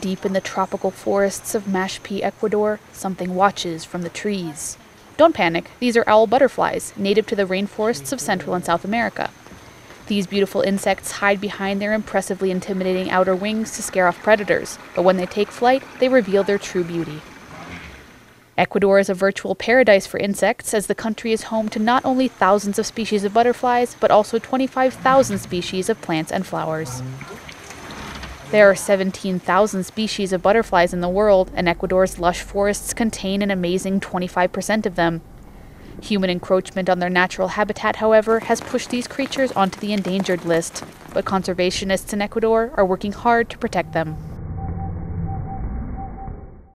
Deep in the tropical forests of Mashpi, Ecuador, something watches from the trees. Don't panic, these are owl butterflies, native to the rainforests of Central and South America. These beautiful insects hide behind their impressively intimidating outer wings to scare off predators, but when they take flight, they reveal their true beauty. Ecuador is a virtual paradise for insects, as the country is home to not only thousands of species of butterflies, but also 25,000 species of plants and flowers. There are 17,000 species of butterflies in the world, and Ecuador's lush forests contain an amazing 25% of them. Human encroachment on their natural habitat, however, has pushed these creatures onto the endangered list, but conservationists in Ecuador are working hard to protect them.